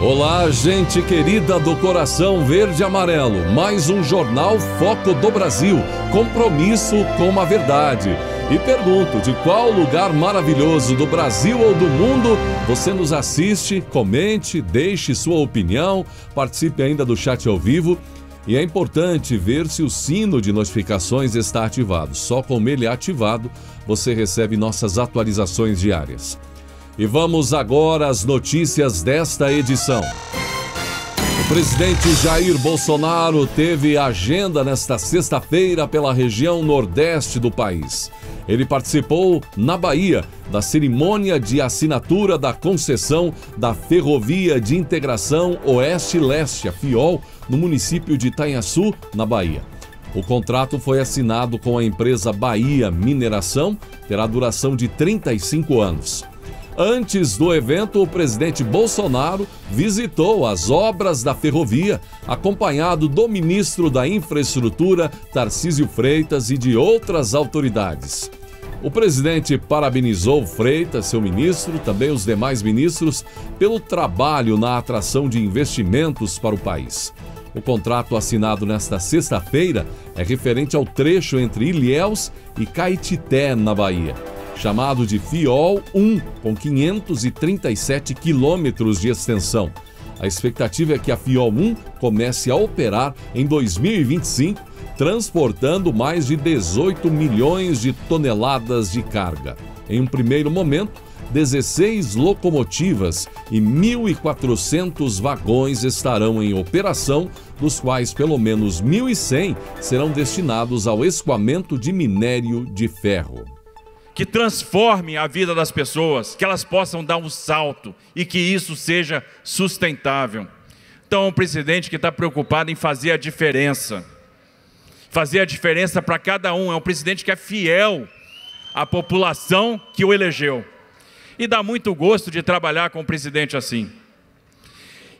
Olá, gente querida do coração verde e amarelo. Mais um jornal Foco do Brasil. Compromisso com a verdade. E pergunto: de qual lugar maravilhoso do Brasil ou do mundo você nos assiste? Comente, deixe sua opinião, participe ainda do chat ao vivo. E é importante ver se o sino de notificações está ativado. Só com ele ativado você recebe nossas atualizações diárias. E vamos agora às notícias desta edição. O presidente Jair Bolsonaro teve agenda nesta sexta-feira pela região nordeste do país. Ele participou na Bahia da cerimônia de assinatura da concessão da Ferrovia de Integração Oeste-Leste, a FIOL, no município de Itanhaçu, na Bahia. O contrato foi assinado com a empresa Bahia Mineração, terá duração de 35 anos. Antes do evento, o presidente Bolsonaro visitou as obras da ferrovia, acompanhado do ministro da Infraestrutura, Tarcísio Freitas, e de outras autoridades. O presidente parabenizou Freitas, seu ministro, também os demais ministros, pelo trabalho na atração de investimentos para o país. O contrato assinado nesta sexta-feira é referente ao trecho entre Ilhéus e Caetité, na Bahia chamado de FIOL 1, com 537 quilômetros de extensão. A expectativa é que a FIOL 1 comece a operar em 2025, transportando mais de 18 milhões de toneladas de carga. Em um primeiro momento, 16 locomotivas e 1.400 vagões estarão em operação, dos quais pelo menos 1.100 serão destinados ao escoamento de minério de ferro que transforme a vida das pessoas, que elas possam dar um salto e que isso seja sustentável. Então, o presidente que está preocupado em fazer a diferença, fazer a diferença para cada um, é um presidente que é fiel à população que o elegeu. E dá muito gosto de trabalhar com um presidente assim.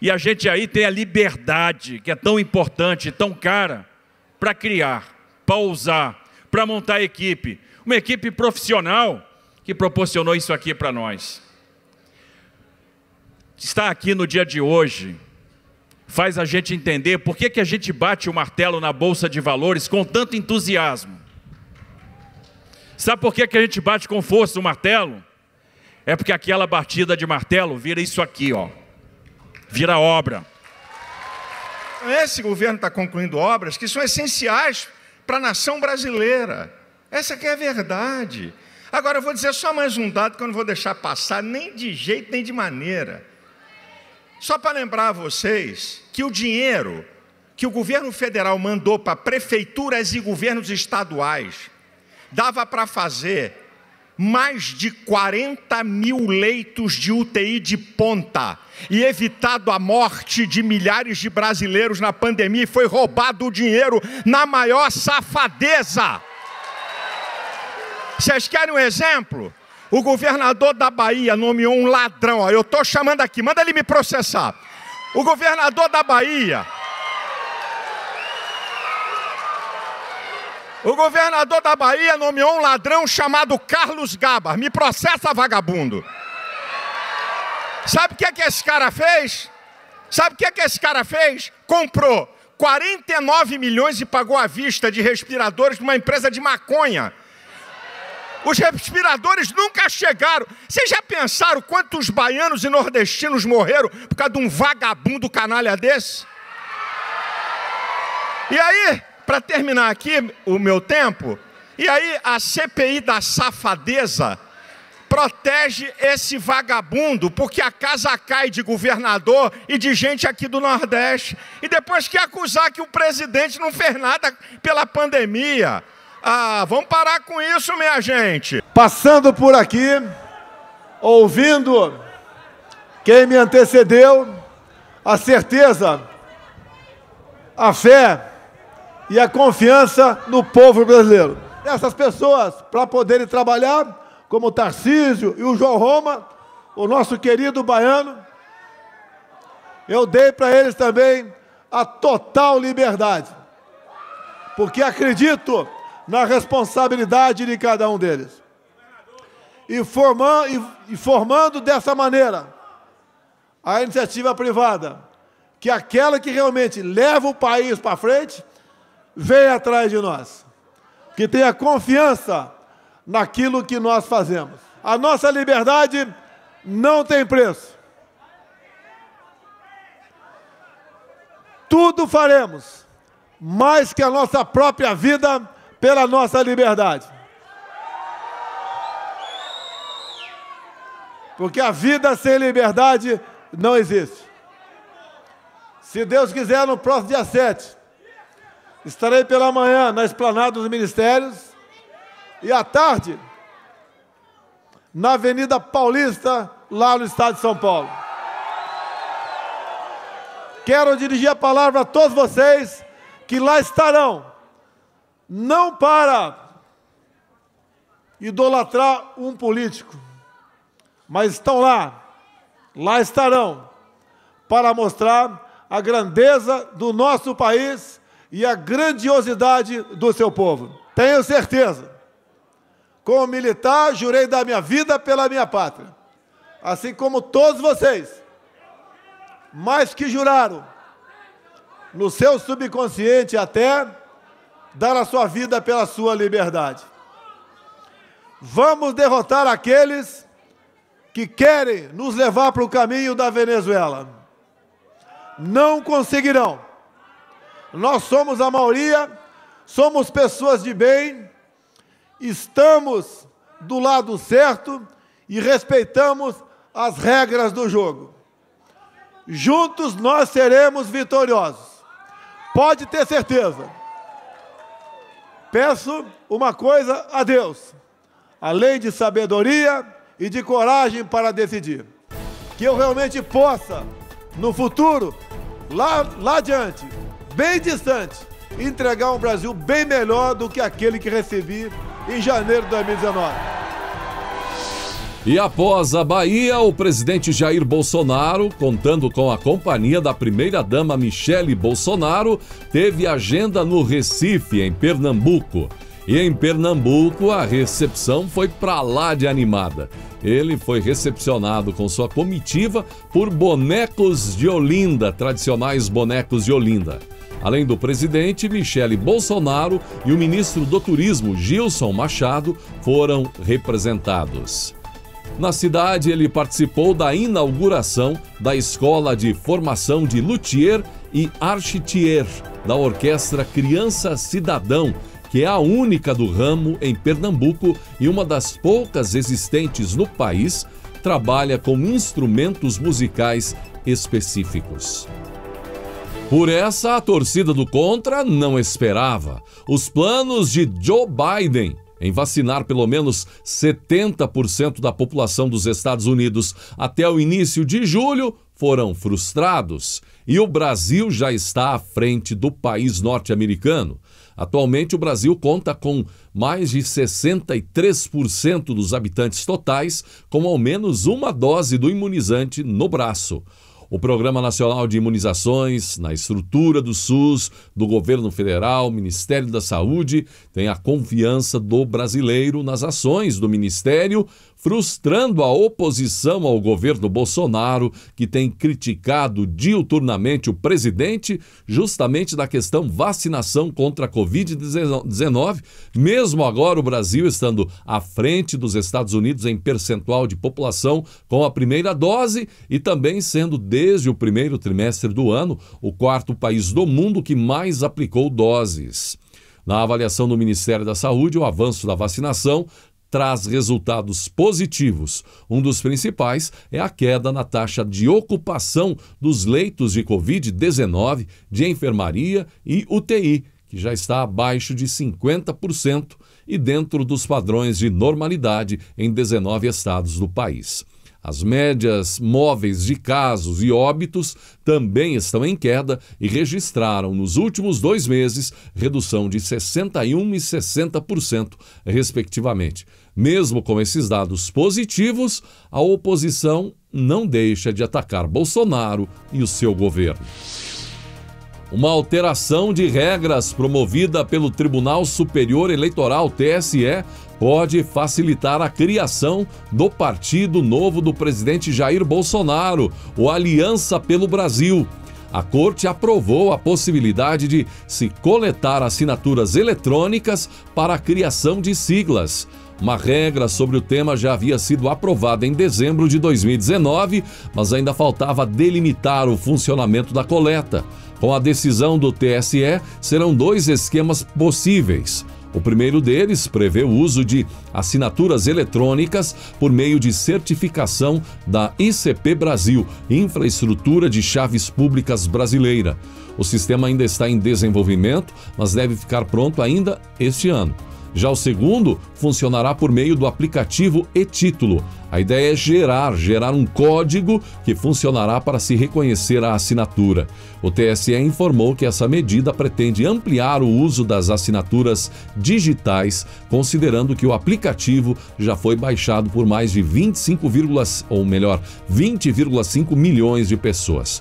E a gente aí tem a liberdade, que é tão importante, tão cara, para criar, para ousar, para montar equipe, uma equipe profissional que proporcionou isso aqui para nós. Estar aqui no dia de hoje faz a gente entender por que, que a gente bate o martelo na bolsa de valores com tanto entusiasmo. Sabe por que, que a gente bate com força o martelo? É porque aquela batida de martelo vira isso aqui, ó. Vira obra. Esse governo está concluindo obras que são essenciais para a nação brasileira. Essa que é a verdade. Agora eu vou dizer só mais um dado que eu não vou deixar passar nem de jeito nem de maneira. Só para lembrar a vocês que o dinheiro que o governo federal mandou para prefeituras e governos estaduais dava para fazer mais de 40 mil leitos de UTI de ponta e evitado a morte de milhares de brasileiros na pandemia e foi roubado o dinheiro na maior safadeza. Vocês querem um exemplo? O governador da Bahia nomeou um ladrão. Ó, eu estou chamando aqui, manda ele me processar. O governador da Bahia. O governador da Bahia nomeou um ladrão chamado Carlos Gabar. Me processa, vagabundo. Sabe o que, é que esse cara fez? Sabe o que, é que esse cara fez? Comprou 49 milhões e pagou à vista de respiradores de uma empresa de maconha os respiradores nunca chegaram. Vocês já pensaram quantos baianos e nordestinos morreram por causa de um vagabundo canalha desse? E aí, para terminar aqui o meu tempo, e aí a CPI da safadeza protege esse vagabundo, porque a casa cai de governador e de gente aqui do Nordeste. E depois quer acusar que o presidente não fez nada pela pandemia. Ah, vamos parar com isso, minha gente. Passando por aqui, ouvindo quem me antecedeu, a certeza, a fé e a confiança no povo brasileiro. Essas pessoas, para poderem trabalhar, como o Tarcísio e o João Roma, o nosso querido baiano, eu dei para eles também a total liberdade. Porque acredito na responsabilidade de cada um deles. E formando, e, e formando dessa maneira a iniciativa privada, que aquela que realmente leva o país para frente, venha atrás de nós. Que tenha confiança naquilo que nós fazemos. A nossa liberdade não tem preço. Tudo faremos, mais que a nossa própria vida, pela nossa liberdade. Porque a vida sem liberdade não existe. Se Deus quiser, no próximo dia 7, estarei pela manhã na esplanada dos ministérios e à tarde na Avenida Paulista, lá no estado de São Paulo. Quero dirigir a palavra a todos vocês que lá estarão, não para idolatrar um político, mas estão lá, lá estarão, para mostrar a grandeza do nosso país e a grandiosidade do seu povo. Tenho certeza como militar, jurei dar minha vida pela minha pátria. Assim como todos vocês. Mais que juraram, no seu subconsciente até, dar a sua vida pela sua liberdade. Vamos derrotar aqueles que querem nos levar para o caminho da Venezuela. Não conseguirão. Nós somos a maioria, somos pessoas de bem estamos do lado certo e respeitamos as regras do jogo. Juntos nós seremos vitoriosos. Pode ter certeza. Peço uma coisa a Deus, além de sabedoria e de coragem para decidir. Que eu realmente possa, no futuro, lá, lá adiante, bem distante, entregar um Brasil bem melhor do que aquele que recebi em janeiro de 2019. E após a Bahia, o presidente Jair Bolsonaro, contando com a companhia da primeira-dama Michele Bolsonaro, teve agenda no Recife, em Pernambuco. E em Pernambuco, a recepção foi pra lá de animada. Ele foi recepcionado com sua comitiva por bonecos de Olinda, tradicionais bonecos de Olinda. Além do presidente, Michele Bolsonaro e o ministro do Turismo, Gilson Machado, foram representados. Na cidade, ele participou da inauguração da Escola de Formação de Luthier e Architier da Orquestra Criança Cidadão, que é a única do ramo em Pernambuco e uma das poucas existentes no país, trabalha com instrumentos musicais específicos. Por essa, a torcida do Contra não esperava. Os planos de Joe Biden em vacinar pelo menos 70% da população dos Estados Unidos até o início de julho foram frustrados e o Brasil já está à frente do país norte-americano. Atualmente, o Brasil conta com mais de 63% dos habitantes totais com ao menos uma dose do imunizante no braço. O Programa Nacional de Imunizações, na estrutura do SUS, do governo federal, Ministério da Saúde, tem a confiança do brasileiro nas ações do Ministério frustrando a oposição ao governo Bolsonaro, que tem criticado diuturnamente o presidente justamente da questão vacinação contra a Covid-19, mesmo agora o Brasil estando à frente dos Estados Unidos em percentual de população com a primeira dose e também sendo desde o primeiro trimestre do ano o quarto país do mundo que mais aplicou doses. Na avaliação do Ministério da Saúde, o avanço da vacinação traz resultados positivos. Um dos principais é a queda na taxa de ocupação dos leitos de Covid-19 de enfermaria e UTI, que já está abaixo de 50% e dentro dos padrões de normalidade em 19 estados do país. As médias móveis de casos e óbitos também estão em queda e registraram nos últimos dois meses redução de 61% e 60%, respectivamente. Mesmo com esses dados positivos, a oposição não deixa de atacar Bolsonaro e o seu governo. Uma alteração de regras promovida pelo Tribunal Superior Eleitoral, TSE, pode facilitar a criação do Partido Novo do presidente Jair Bolsonaro, o Aliança pelo Brasil. A corte aprovou a possibilidade de se coletar assinaturas eletrônicas para a criação de siglas. Uma regra sobre o tema já havia sido aprovada em dezembro de 2019, mas ainda faltava delimitar o funcionamento da coleta. Com a decisão do TSE, serão dois esquemas possíveis. O primeiro deles prevê o uso de assinaturas eletrônicas por meio de certificação da ICP Brasil, Infraestrutura de Chaves Públicas Brasileira. O sistema ainda está em desenvolvimento, mas deve ficar pronto ainda este ano. Já o segundo funcionará por meio do aplicativo e-título. A ideia é gerar, gerar um código que funcionará para se reconhecer a assinatura. O TSE informou que essa medida pretende ampliar o uso das assinaturas digitais, considerando que o aplicativo já foi baixado por mais de 25, ou melhor, 20,5 milhões de pessoas.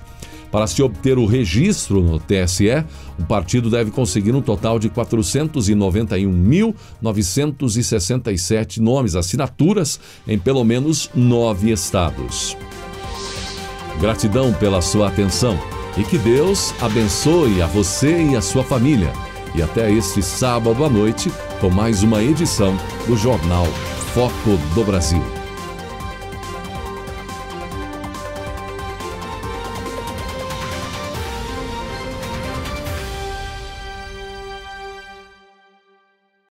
Para se obter o registro no TSE, o partido deve conseguir um total de 491.967 nomes, assinaturas em pelo menos nove estados. Gratidão pela sua atenção e que Deus abençoe a você e a sua família. E até este sábado à noite com mais uma edição do Jornal Foco do Brasil.